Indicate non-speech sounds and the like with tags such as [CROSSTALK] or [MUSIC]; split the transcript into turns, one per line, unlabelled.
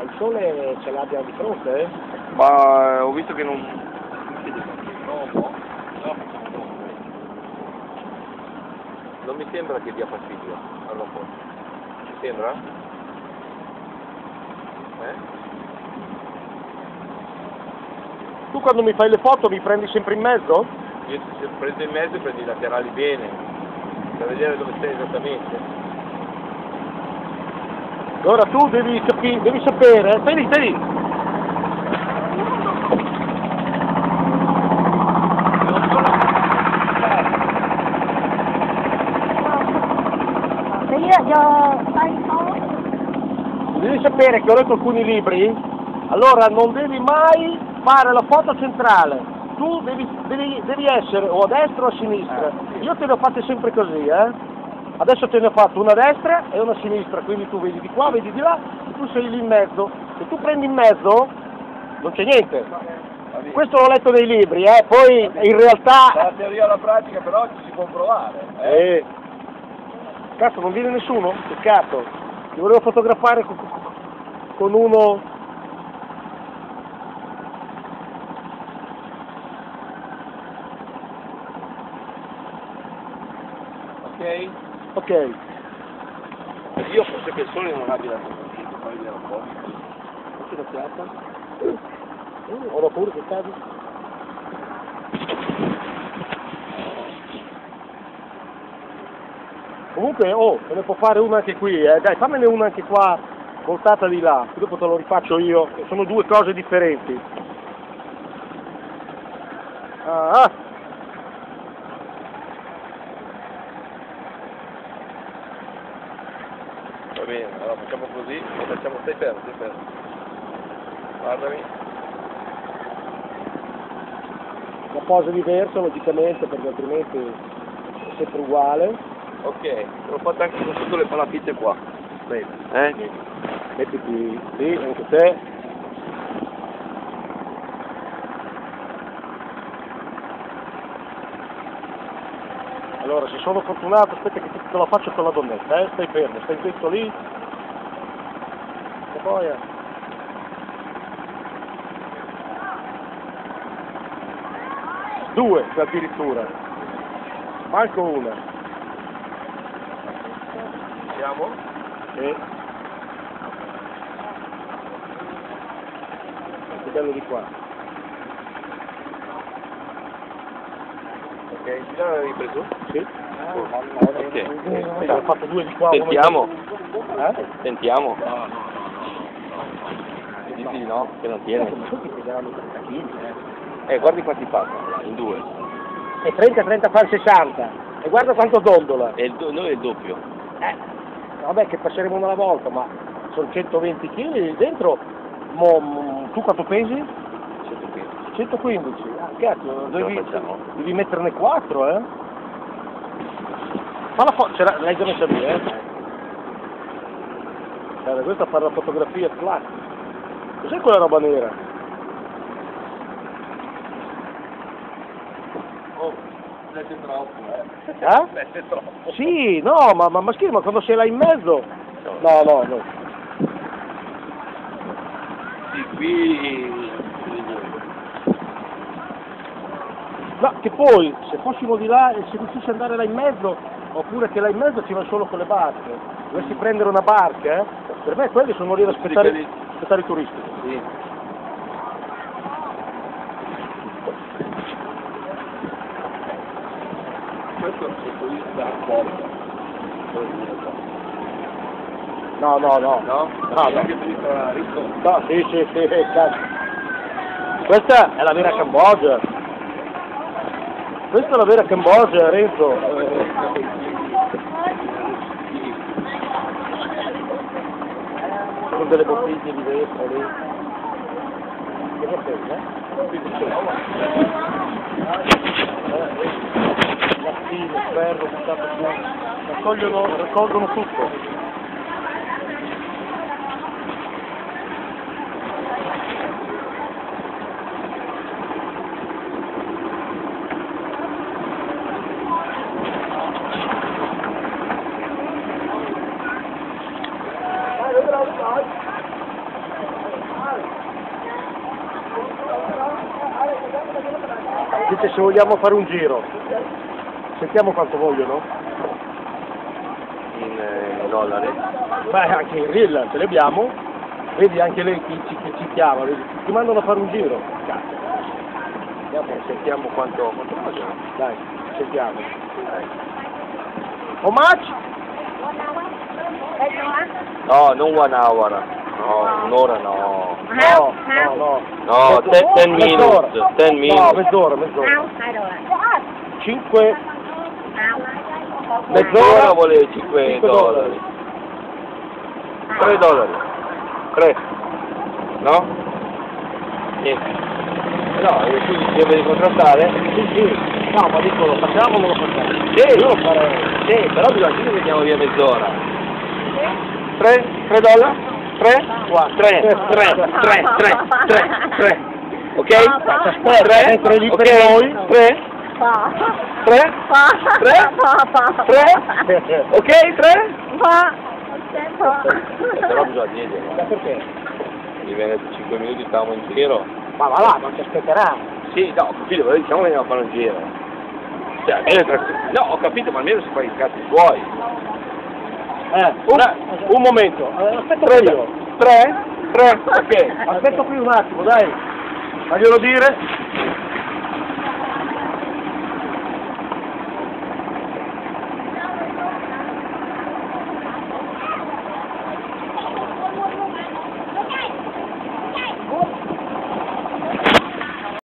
Ma il sole ce l'abbia di fronte, eh?
Ma eh, ho visto che non... Non mi sembra che dia fastidio alla foto. Ci sembra? Eh?
Tu quando mi fai le foto mi prendi sempre in mezzo?
Io se prendo in mezzo prendi i laterali bene, per vedere dove sei esattamente.
Allora tu devi, capi- devi sapere, stai lì, stai lì. Devi sapere che ho letto alcuni libri, allora non devi mai fare la foto centrale. Tu devi, devi- devi essere o a destra o a sinistra. Io te le ho fatte sempre così, eh. Adesso te ne ho fatto una a destra e una a sinistra, quindi tu vedi di qua, vedi di là, e tu sei lì in mezzo. Se tu prendi in mezzo, non c'è niente. Questo l'ho letto nei libri, eh. Poi in realtà...
Dalla teoria alla pratica però ci si può provare.
Eh. Cazzo, non viene nessuno? Peccato. Ti volevo fotografare con, con uno...
Ok?
Ok.
Io forse che il sole non abbia la poi vediamo un po'.
C'è la piazza? Mm, ho paura che cadi. Comunque, oh, te ne può fare una anche qui, eh. Dai, fammene una anche qua, voltata di là, che dopo te lo rifaccio io. Sono due cose differenti. Ah, ah.
Va bene, allora facciamo così e facciamo, stai fermo, stai fermo. Guardami.
una posa diversa logicamente perché altrimenti è sempre uguale.
Ok, l'ho fatta anche con tutte le palafitte qua. Bene. Eh?
Mettiti lì, anche te. Allora, se sono fortunato, aspetta che te la faccio con la donnetta, eh? Stai fermo, stai dritto lì. E poi... eh. Due addirittura. Manco una.
Siamo?
Sì. Che bello di qua.
Ok, di là l'avevi preso?
Sì.
Ok.
Eh, ho fatto due di qua.
Sentiamo.
Eh?
Sentiamo. Dici di no, che non tiene. Eh, guardi quanti passa, in due.
E 30, 30 fa il 60. E guarda quanto dondola.
E il do- noi è il doppio.
Eh, vabbè che passeremo una volta, ma sono 120 kg dentro. Mo, mo- tu quanto pesi?
115.
115. Ah, cazzo, devi, devi metterne 4, eh? Fa la foto, l'hai già messa lì, eh? Guarda, questa fa la fotografia flash. Cos'è quella roba nera?
Oh, siete troppo, eh.
Eh? [LAUGHS]
Siete troppo.
Sì, no, ma, ma, ma scherzo, ma quando sei là in mezzo? No, no, no.
Sì, qui...
No, che poi, se fossimo di là e se riuscissi ad andare là in mezzo, oppure che là in mezzo ci va solo con le barche, dovessi prendere una barca, eh, per me quelli sono lì ad aspettare, aspettare i turisti.
Sì. Questo è il turista a porta.
No, no, no.
No?
No, no. No, sì, sì, sì, cazzo. Questa è la vera Cambogia. Questa è la vera Cambogia, Renzo. Con delle bottiglie di vetro lì. Sei, eh? Mattino, ferro, buttato giù. Raccogliono, raccolgono tutto. Anche se vogliamo fare un giro. Sentiamo quanto vogliono.
In, eh, dollari.
Beh, anche in reel ce li abbiamo. Vedi anche lei che ci, che ci chiama, vedi? ti mandano a fare un giro. Cazzo.
Andiamo, sentiamo quanto, quanto pagano.
Dai, sentiamo. How much?
No, non one hour. No, un'ora no.
No, no, no.
No,
Mezzo-
ten, ten
mezz'ora.
minutes, ten
No, mezz'ora, mezz'ora.
Ao, hai rồi.
5,
Ao.
Mezz'ora.
Mezz'ora vuole 5
5
dollari.
dollari.
3 dollari. 3. No? Niente. No, tu devi contrattare?
Sì, sì. No, ma dico, lo facciamo o non lo facciamo?
Sì.
Io lo farei.
Sì, però bisogna che vediamo via mezz'ora. 3? 3 dollari? 3?
4.
3, 3, 3, 3, 3, 3. Ok?
Aspetta,
3?
mentre lì per
Ok?
voi.
3?
Pa.
3?
Pa.
Tre?
Pa, pa.
Tre? Ok? 3?
Pa. Pa.
Però bisogna dirglielo.
Ma perché?
Mi viene 5 minuti, stavamo in giro.
Ma va là, non ci aspetterà.
Sì, no, ho capito, però diciamo che andiamo a fare un giro. Cioè, almeno tra... No, ho capito, ma almeno si fa i cazzi suoi.
Eh, un, un momento. Eh, Aspetta
Tre,
io.
tre, tre, ok.
Aspetta qui un attimo, dai. Faglielo dire.